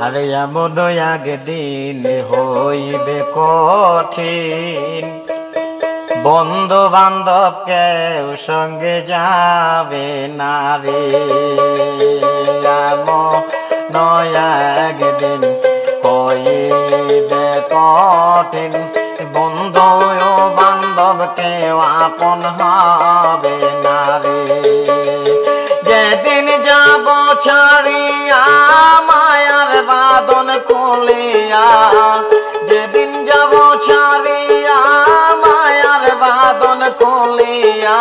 আরে এমন একদিন হইবে কঠিন। বন্ধু বান্ধব কেউ সঙ্গে যাবে না রে। এমন একদিন হইবে কঠিন। বন্ধু বান্ধব কেউ আপন হবে বাদন খুলিয়া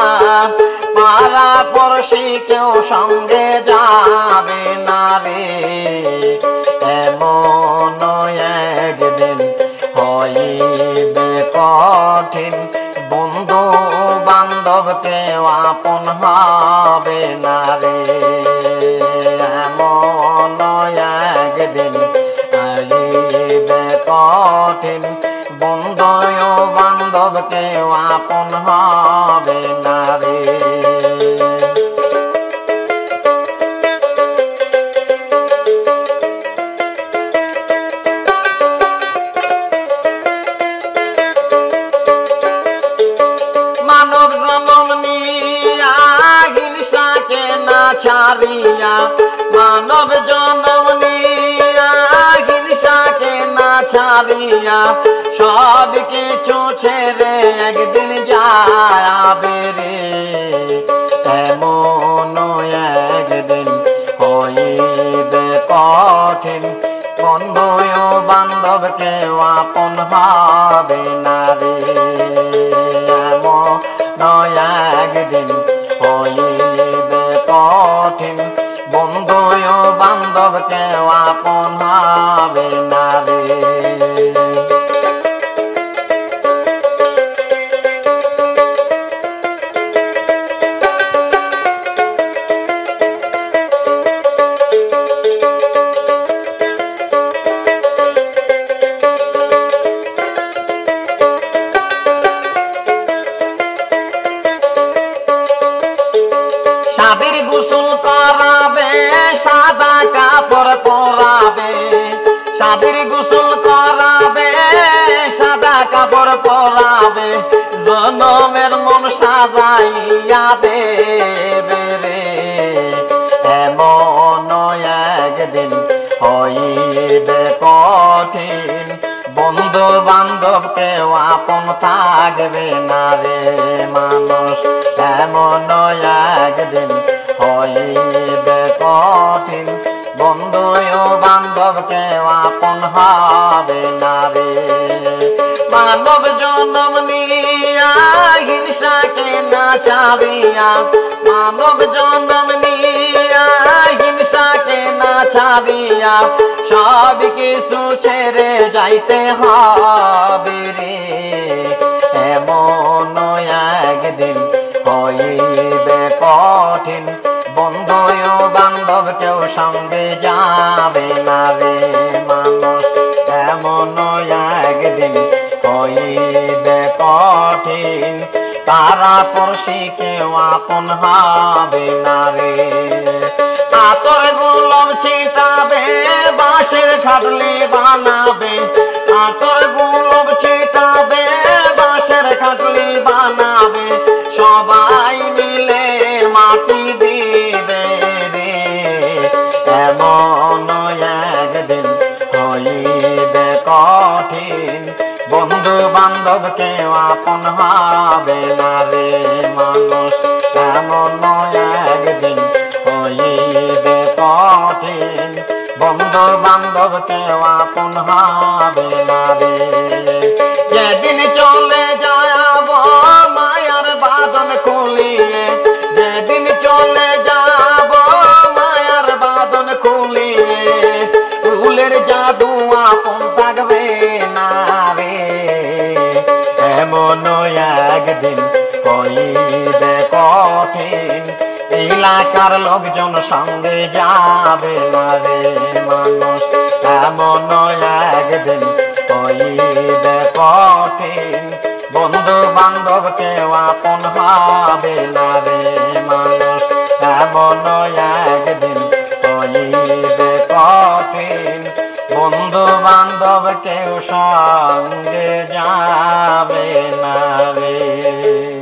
পাড়া পড়শি কেউ সঙ্গে যাবে না রে। এমন একদিন হইবে কঠিন বন্ধু বান্ধব কেউ আপন হবে না রে। এমন একদিন আইবে কঠিন বন্ধু বান্ধব কেউ আপন ছাড়িয়া সব কিছু ছেড়ে একদিন যাবে রে। এমন একদিন হইবে কঠিন, বন্ধু বান্ধব কেউ আপন হবে। সাদের গোসল করাবে, সাদা কাপড় পরাবে। সাদের গোসল করাবে, সাদা কাপড় পরাবে। জনমের মন সাজাইয়া দেবে রে। এমন একদিন হইবে কঠিন। বন্ধু বান্ধব কেউ আপন থাকবে না রে মানুষ। এমন একদিন কেউ আপন হবে না রে। মানব জন্ম নিয়া হিংসাকে না ছাড়িয়া মানব জন্ম নিয়া হিংসাকে না ছাড়িয়া সব কিছু ছেড়ে যাইতে হবে রে। এমন একদিন হইবে সঙ্গে যাবে না রে মানুষ এমন একদিন হইবে কঠিন। তারা পড়শি কেউ আপন হবে না রে। আতর গুলম ছিটাবে, বাঁশের খাটলি বানাবে। আপন হবে না রে মানুষ, এমন একদিন হইবে কঠিন। বন্ধু বান্ধব কেউ আপন হবে না রে। যেদিন চলে যাব মায়ার বাদন খুলিয়ে, যেদিন চলে যাব মায়ার বাদন খুলিয়ে, ফুলের জাদু আপন এমন একদিন হইবে কঠিন, এলাকার লোকজন সঙ্গে যাবে না রে মানুষ। এমন একদিন হইবে কঠিন বন্ধু বান্ধব কেউ আপন হবে না। বন্ধু বান্ধব কেউ সঙ্গে যাবে না রে।